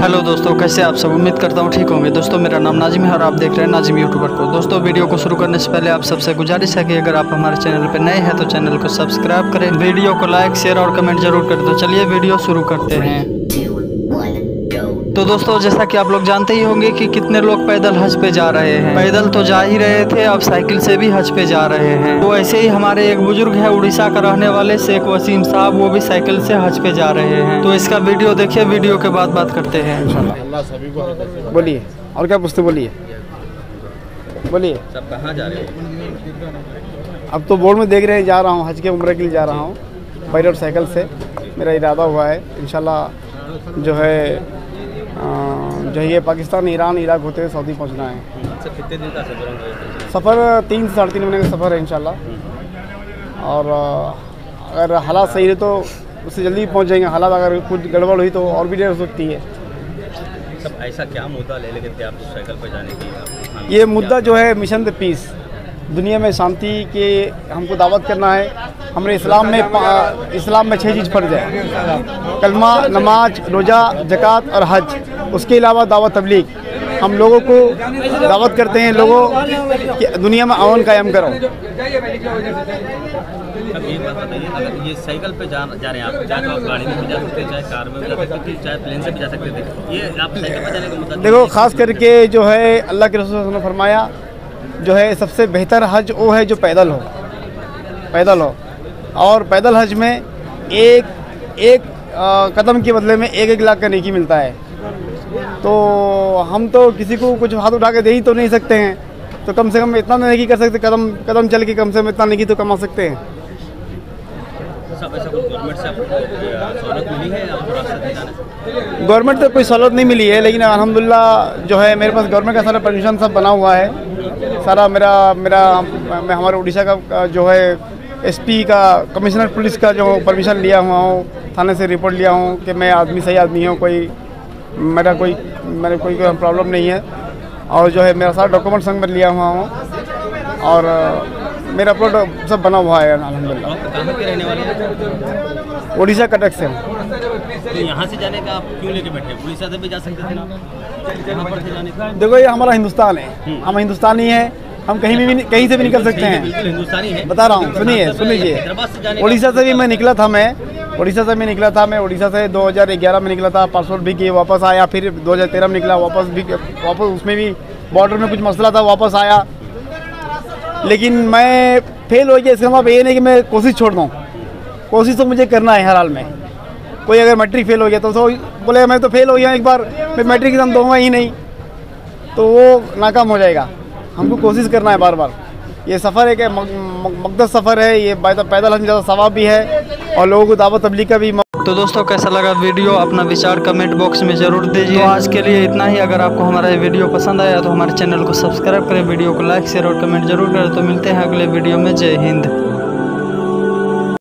Hello दोस्तों, कैसे आप सब? उम्मीद करता हूँ ठीक होंगे। दोस्तों, मेरा नाम नाजिम है और आप देख रहे हैं नाजिम यूट्यूबर को दोस्तों, वीडियो को शुरू करने से पहले आप सबसे गुजारिश है कि अगर आप हमारे चैनल पर नए हैं तो चैनल को सब्सक्राइब करें। वीडियो को लाइक, शेयर और कमेंट ज़रूर करें तो चलिए वीडियो शुरू करते हैं। तो दोस्तों जैसा कि आप लोग जानते ही होंगे कि कितने लोग पैदल हज पे जा रहे हैं। पैदल तो जा ही रहे थे अब साइकिल से भी हज पे जा रहे हैं। तो ऐसे ही हमारे एक बुज़ुर्ग है उड़ीसा का रहने वाले शेख वसीम साहब वो भी साइकिल से हज पे जा रहे हैं। तो इसका वीडियो देखिए वीडियो के बाद बात करते हैं। बोलिए और क्या पूछते बोलिए। बोलिए। कहाँ जा रहे हो? अब तो बोर्ड में देख रहे हैं जा रहा हूँ हज के उम्र के लिए जा रहा हूँ। और साइकिल से मेरा इरादा हुआ है। इंशाल्लाह जो है जो है ये पाकिस्तान ईरान इराक होते हुए सऊदी पहुँचना है। सब कितने दिन का सफ़र सफ़र तीन से साढ़े तीन महीने का सफ़र है इंशाल्लाह। और अगर हालात सही रहे तो उससे जल्दी पहुँच जाएँगे। हालात अगर कुछ गड़बड़ हुई तो और भी देर हो सकती है। सब ऐसा क्या मुद्दा ले लेके थे आप साइकिल पर जाने की ये मुद्दा जो है? Mission the peace. दुनिया में शांति के हमको दावत करना है। हमने इस्लाम में इस्लाम में छह चीज़ फ़र्ज़ है। कलमा नमाज़ रोज़ा जक़ात और हज। उसके अलावा दावत तबलीग। हम लोगों को दावत करते हैं लोगों कि दुनिया में अमन कायम करो। ये साइकिल पे जा जा रहे हैं आप। चाहे तो आप गाड़ी में भी जा सकते हैं चाहे कार में भी जा सकते थे चाहे प्लेन से भी जा सकते थे ये आप साइकिल पर जाने का मुद्दा देखो ख़ास करके जो है अल्लाह के रसूल ने फरमाया जो है सबसे बेहतर हज वो है जो पैदल हो। पैदल हो। और पैदल हज में एक एक अ, कदम के बदले में एक एक लाख का नेकी मिलता है। तो हम तो किसी को कुछ हाथ उठा के दे ही तो नहीं सकते हैं। तो कम से कम इतना नेकी कर सकते कदम कदम चल के कम से कम इतना नेकी तो कमा सकते हैं। गवर्नमेंट से कोई सहूलत नहीं मिली है लेकिन अल्हम्दुलिल्लाह जो है मेरे पास गवर्नमेंट का सारा परमिशन सब बना हुआ है। सारा मेरा मेरा मैं हमारे उड़ीसा का जो है एसपी का कमिश्नर पुलिस का जो परमिशन लिया हुआ हूँ थाने से रिपोर्ट लिया हूँ कि मैं आदमी सही आदमी हूँ कोई मेरा कोई मेरे कोई कोई प्रॉब्लम नहीं है। और जो है मेरा सारा डॉक्यूमेंट संग में लिया हुआ हूँ। और मेरा पूरा सब बना हुआ है अलहमदिल्ला आप कहाँ के रहने वाले हैं। उड़ीसा कटक से तो यहाँ से जाने का आप क्यों लेके बैठे उड़ीसा से भी जा सकते थे ना? देखो ये हमारा हिंदुस्तान है। हम हिंदुस्तानी हैं। हम कहीं भी भी- कहीं से भी निकल सकते हैं। बता रहा हूँ सुनिए सुन लीजिए उड़ीसा से भी मैं निकला था मैं। उड़ीसा से मैं निकला था मैं। उड़ीसा से 2011 में निकला था पासपोर्ट भी किए वापस आया फिर 2013 में निकला वापस भी वापस उसमें भी बॉर्डर में कुछ मसला था वापस आया। लेकिन मैं फेल हो गया इसका मतलब ये नहीं कि मैं कोशिश छोड़ दूँ। कोशिश तो मुझे करना है हर हाल में। कोई अगर मैट्रिक फेल हो गया तो, सो बोले मैं तो फेल हो गया एक बार मैं मैट्रिक एग्ज़ाम दूँगा ही नहीं। तो वो नाकाम हो जाएगा। हमको कोशिश करना है बार बार। ये सफ़र एक मक- मक- मकदस सफ़र है, ये पैदल हम ज़्यादा सवाब भी है, और लोगों को दावत तबली का भी तो दोस्तों, कैसा लगा वीडियो? अपना विचार कमेंट बॉक्स में ज़रूर दीजिए। तो आज के लिए इतना ही। अगर आपको हमारा ये वीडियो पसंद आया तो हमारे चैनल को सब्सक्राइब करें, वीडियो को लाइक शेयर और कमेंट ज़रूर करें। तो मिलते हैं अगले वीडियो में। जय हिंद।